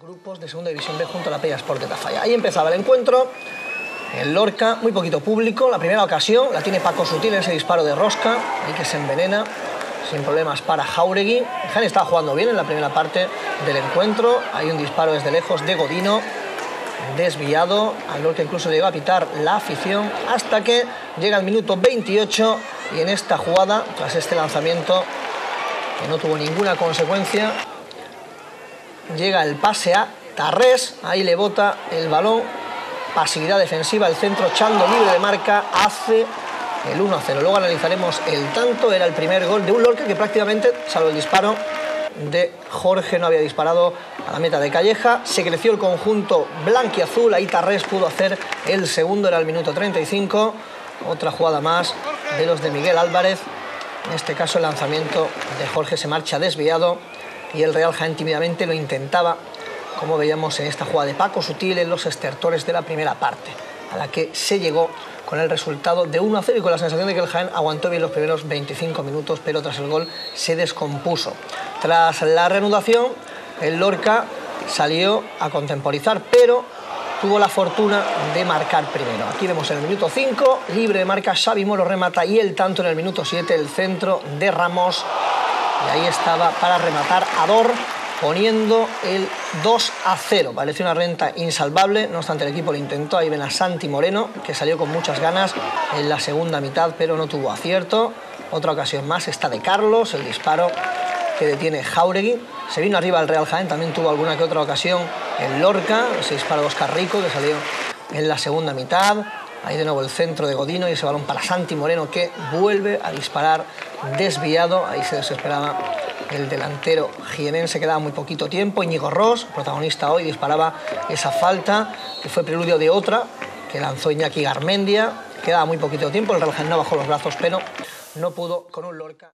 Grupos de Segunda División B junto a la Peña Sport de Tafalla. Ahí empezaba el encuentro. El Lorca, muy poquito público. La primera ocasión la tiene Paco Sutil en ese disparo de rosca, ahí que se envenena sin problemas para Jauregui. Jaén estaba jugando bien en la primera parte del encuentro. Hay un disparo desde lejos de Godino, desviado. Al Lorca incluso le llegó a pitar la afición hasta que llega el minuto 28 y en esta jugada, tras este lanzamiento que no tuvo ninguna consecuencia, llega el pase a Tarrés, ahí le bota el balón, pasividad defensiva, el centro Chando libre de marca, hace el 1 0. Luego analizaremos el tanto, era el primer gol de un Lorca que prácticamente, salvo el disparo de Jorge, no había disparado a la meta de Calleja. Se creció el conjunto blanquiazul, ahí Tarrés pudo hacer el segundo, era el minuto 35. Otra jugada más de los de Miguel Álvarez. En este caso el lanzamiento de Jorge se marcha desviado y el Real Jaén tímidamente lo intentaba, como veíamos en esta jugada de Paco Sutil en los estertores de la primera parte, a la que se llegó con el resultado de 1 a 0 y con la sensación de que el Jaén aguantó bien los primeros 25 minutos, pero tras el gol se descompuso. Tras la reanudación, el Lorca salió a contemporizar, pero tuvo la fortuna de marcar primero. Aquí vemos en el minuto 5, libre de marca, Xavi Moro remata y el tanto en el minuto 7, el centro de Ramos y ahí estaba para rematar Ador poniendo el 2 a 0. Parece una renta insalvable, no obstante el equipo lo intentó. Ahí ven a Santi Moreno, que salió con muchas ganas en la segunda mitad, pero no tuvo acierto. Otra ocasión más está de Carlos, el disparo que detiene Jauregui. Se vino arriba el Real Jaén, también tuvo alguna que otra ocasión en Lorca, ese disparo de Oscar Rico que salió en la segunda mitad. Ahí de nuevo el centro de Godino y ese balón para Santi Moreno que vuelve a disparar desviado. Ahí se desesperaba el delantero jienense, quedaba muy poquito tiempo. Íñigo Ross, protagonista hoy, disparaba esa falta que fue preludio de otra que lanzó Iñaki Garmendia. Quedaba muy poquito tiempo, el reloj no bajó los brazos, pero no pudo con un Lorca.